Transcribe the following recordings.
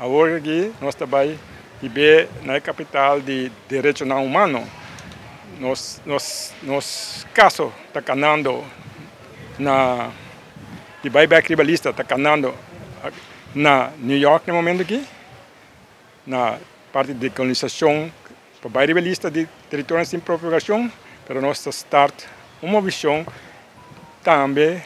Agora aqui nós também viver na capital de direitos humanos. Nos, nos, nos casos está canando na de buyback rivalista está canando na New York no momento aqui, na parte de colonização para rivalista de territórios sem propagação, para nós start uma visão também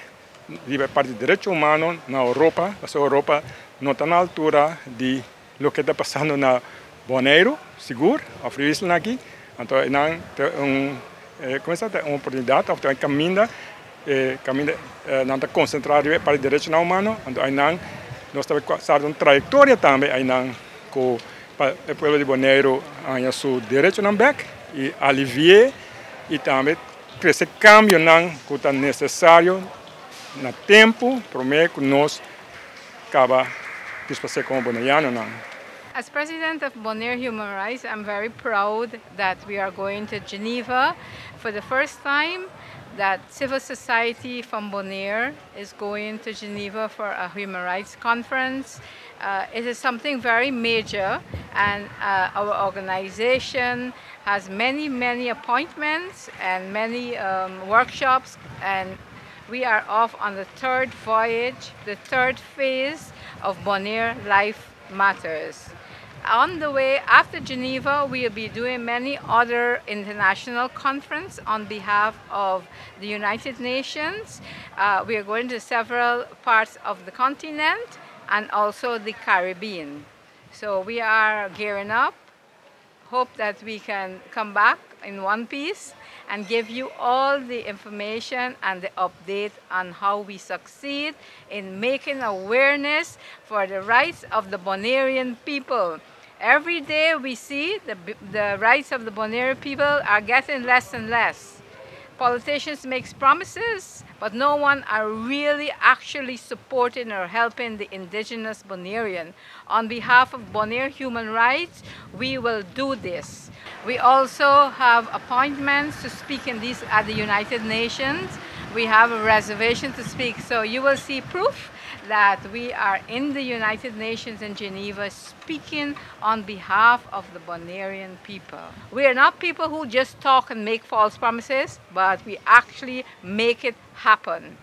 de parte de direitos humanos na Europa, a Europa não está na altura de lo que está passando na Bonaire, seguro, a Friesland aqui, então não um, é, começa a ter uma oportunidade, então caminha, é, caminha, é, não está concentrado para direitos humanos, então não, nós estamos fazendo uma trajetória também, não, com o povo de Bonaire, aí seu direito não back, e aliviar, e também esse cambio não, que é necessário, no tempo, nós acaba como não. As president of Bonaire Human Rights, I'm very proud that we are going to Geneva for the first time that civil society from Bonaire is going to Geneva for a human rights conference. Uh, it is something very major and uh, our organization has many, many appointments and many um, workshops and we are off on the third voyage, the third phase of Bonaire Life Matters. On the way after Geneva, we will be doing many other international conferences on behalf of the United Nations. Uh, we are going to several parts of the continent and also the Caribbean. So we are gearing up. Hope that we can come back in one piece and give you all the information and the update on how we succeed in making awareness for the rights of the Bonairean people. Every day we see the, the rights of the Bonaire people are getting less and less. Politicians makes promises, but no one are really actually supporting or helping the indigenous Bonairean. On behalf of Bonaire Human Rights, we will do this. We also have appointments to speak in these at the United Nations. We have a reservation to speak, so you will see proof that we are in the United Nations in Geneva speaking on behalf of the Bonairean people. We are not people who just talk and make false promises, but we actually make it happen.